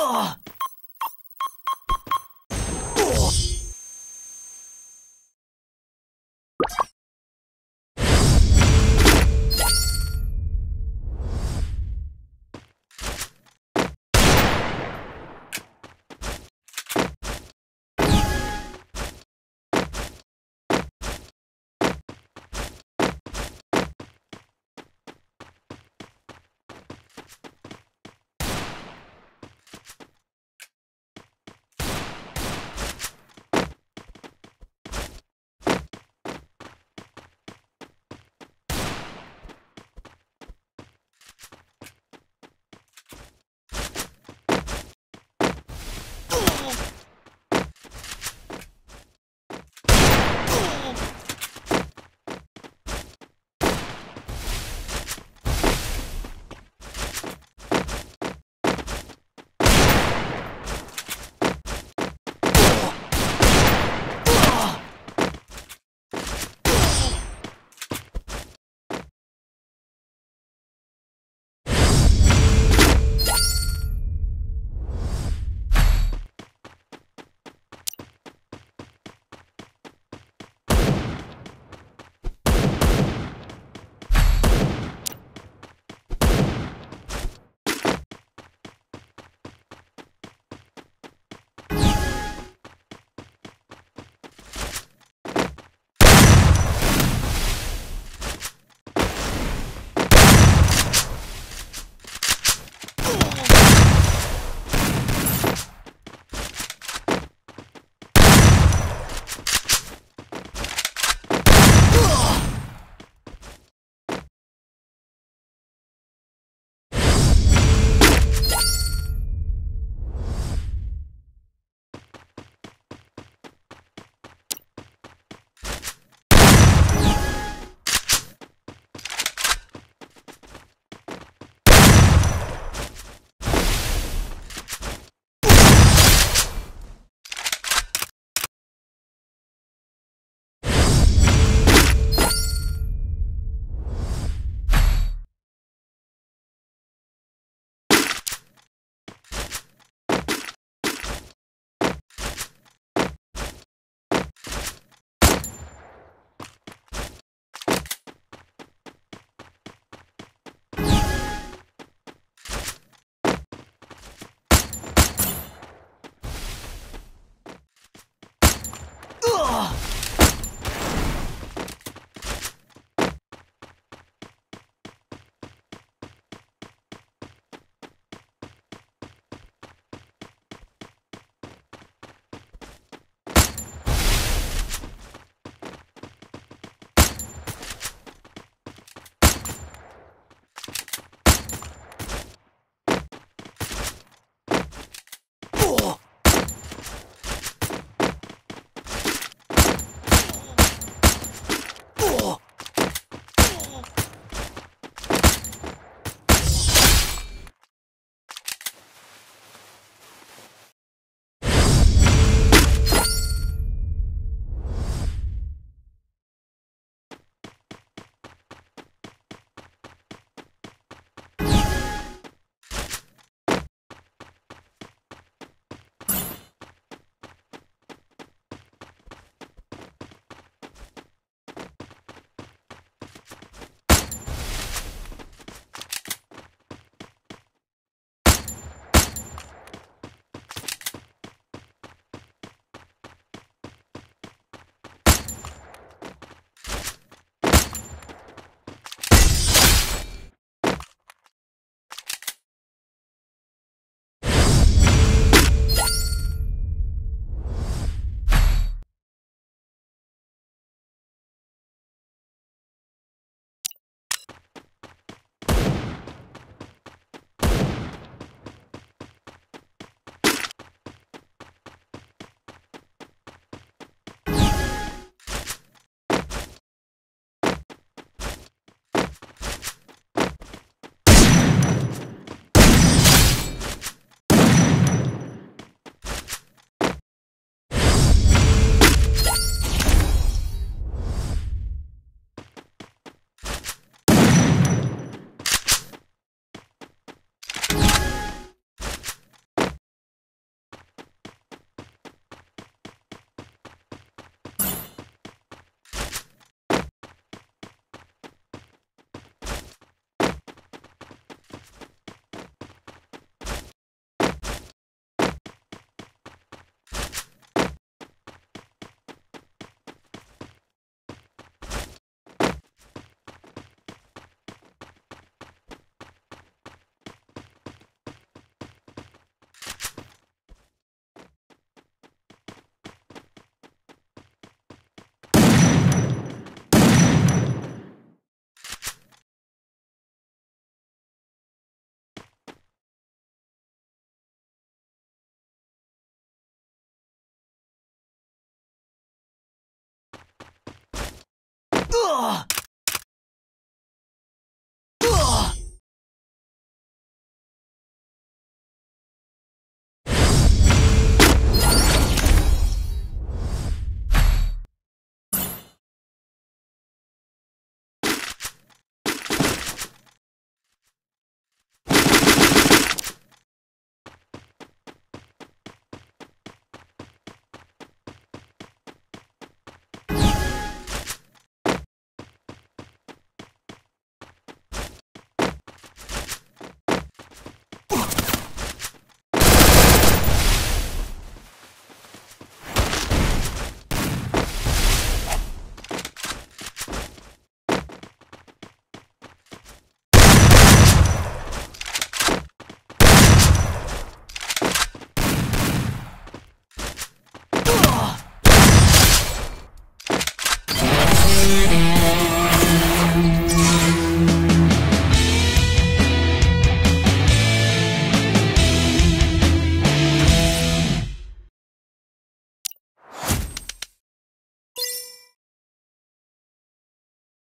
Ugh! Ugh! Fuck!